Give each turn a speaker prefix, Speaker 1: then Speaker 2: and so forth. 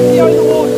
Speaker 1: pior do mundo.